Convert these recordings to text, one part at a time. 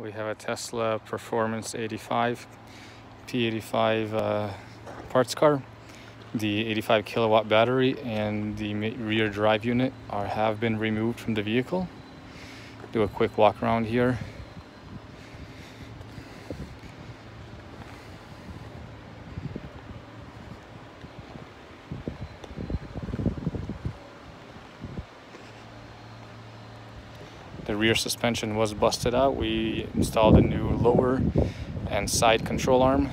We have a Tesla Performance 85 P85 uh, parts car. The 85 kilowatt battery and the rear drive unit are have been removed from the vehicle. Do a quick walk around here. The rear suspension was busted out. We installed a new lower and side control arm.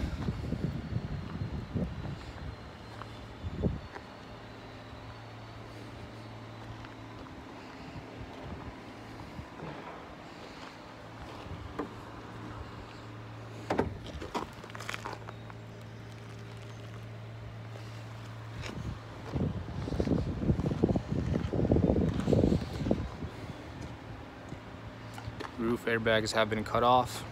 Roof airbags have been cut off.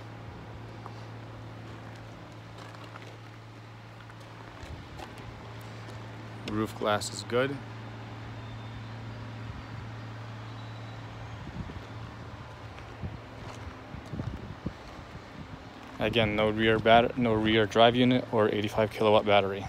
Roof glass is good. Again, no rear no rear drive unit or 85 kilowatt battery.